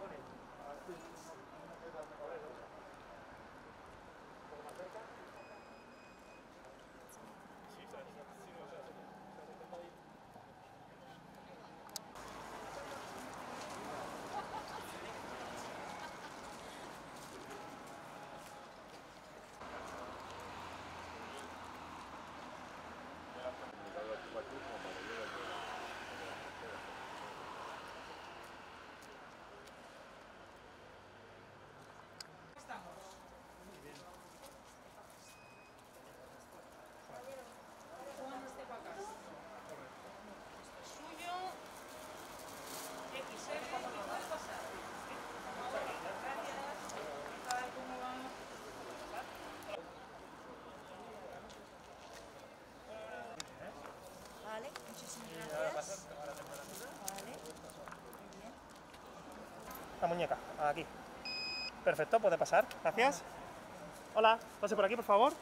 Thank you. La muñeca, aquí. Perfecto, puede pasar. Gracias. Hola, pase por aquí, por favor.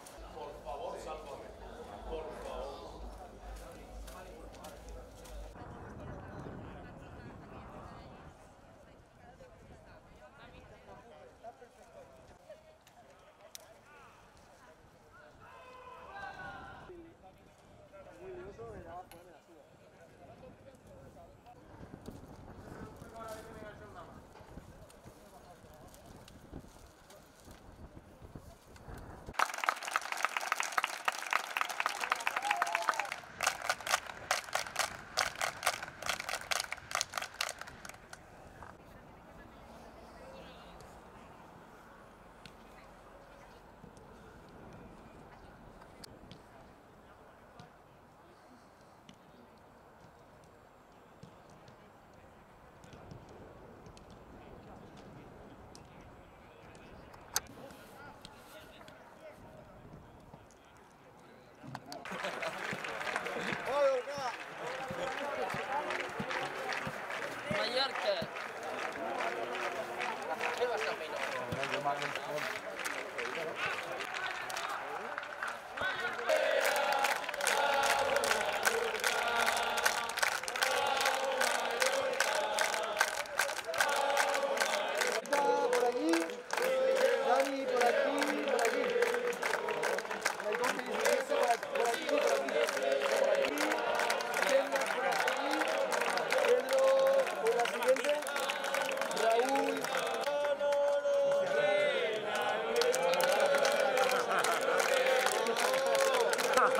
A por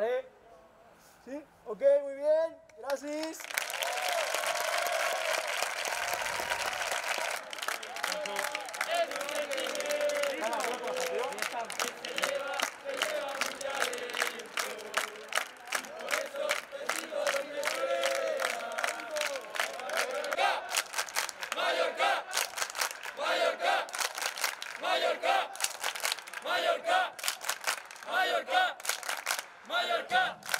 ¿Vale? ¿Sí? Ok, muy bien. Gracias. Mallorca. Mallorca. Mallorca. Mallorca.